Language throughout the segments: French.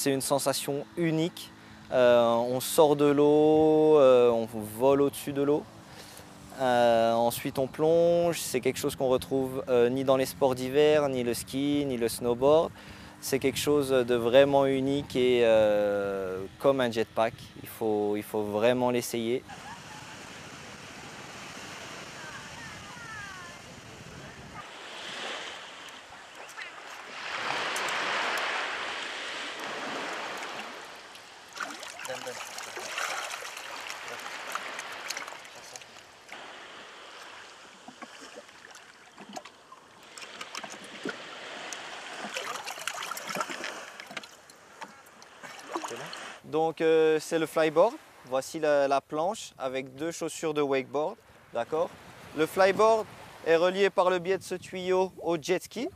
c'est une sensation unique. on sort de l'eau, on vole au-dessus de l'eau. ensuite on plonge, c'est quelque chose qu'on retrouve ni dans les sports d'hiver, ni le ski, ni le snowboard. C'est quelque chose de vraiment unique et comme un jetpack, il faut, il faut vraiment l'essayer. Donc euh, c'est le flyboard. Voici la, planche avec deux chaussures de wakeboard. D'accord? Le flyboard est relié par le biais de ce tuyau au jet ski.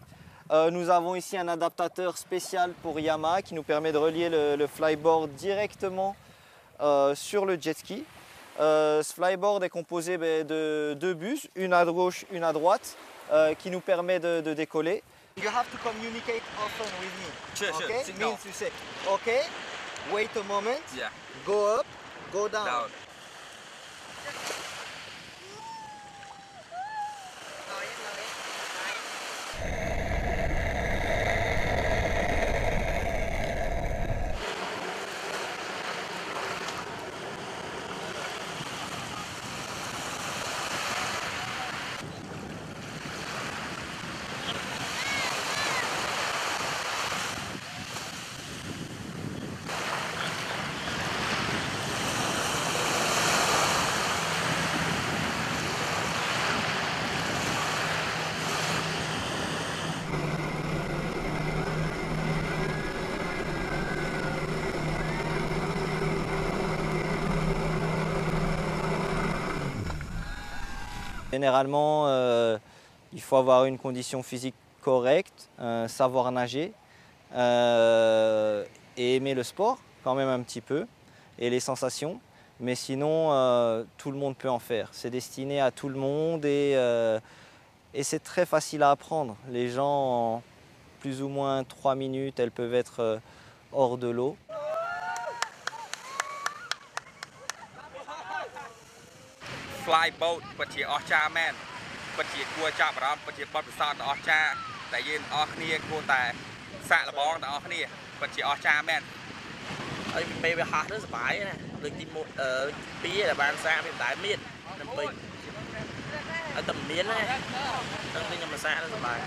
Euh, nous avons ici un adaptateur spécial pour Yamaha qui nous permet de relier le, flyboard directement euh, sur le jet ski. ce flyboard est composé ben, de deux bus, une à gauche, une à droite, qui nous permet de, décoller. You have to communicate often with me. Sure, okay? Means okay, wait a moment, yeah. go up, go down. down. Généralement, euh, il faut avoir une condition physique correcte, savoir nager euh, et aimer le sport quand même un petit peu et les sensations. Mais sinon, euh, tout le monde peut en faire. C'est destiné à tout le monde et, et c'est très facile à apprendre. Les gens, en plus ou moins trois minutes, elles peuvent être hors de l'eau. Fly boat ពិតជាអស្ចារ្យមែនពិតជាគួរចាប់អារម្មណ៍ពិតជាបទពិសោធន៍ដ៏អស្ចារ្យតែយើងអស់គ្នាគួរតែសាក់លបងទាំងអស់គ្នាពិតជាអស្ចារ្យមែនហើយពេលវាហោះទៅសុបាយណាដូចទី1អឺ2ដែលបានសាកវាមិនដែលមាននៅពេញហើយតែមានណាដល់ខ្ញុំមកសាកទៅសុបាយ